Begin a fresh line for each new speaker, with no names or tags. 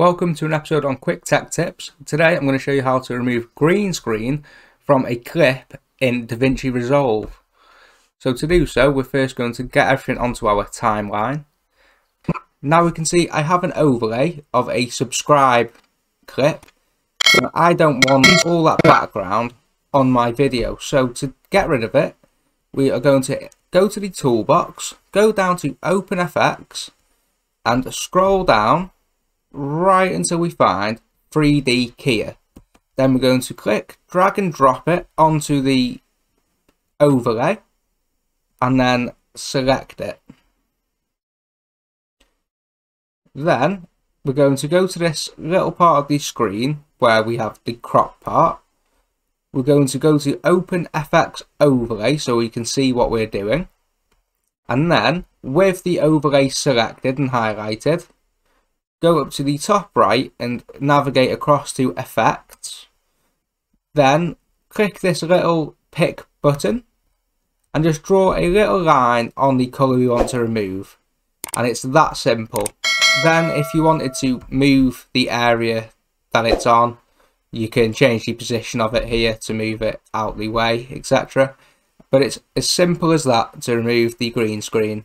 Welcome to an episode on Quick Tech Tips. Today I'm going to show you how to remove green screen from a clip in DaVinci Resolve. So to do so, we're first going to get everything onto our timeline. Now we can see I have an overlay of a subscribe clip. I don't want all that background on my video. So to get rid of it, we are going to go to the toolbox, go down to OpenFX and scroll down right until we find 3D Keyer. Then we're going to click, drag and drop it onto the overlay and then select it. Then we're going to go to this little part of the screen where we have the crop part. We're going to go to Open FX Overlay so we can see what we're doing. And then with the overlay selected and highlighted, go up to the top right and navigate across to effects. Then click this little pick button and just draw a little line on the colour you want to remove. And it's that simple. Then if you wanted to move the area that it's on, you can change the position of it here to move it out the way, etc. But it's as simple as that to remove the green screen.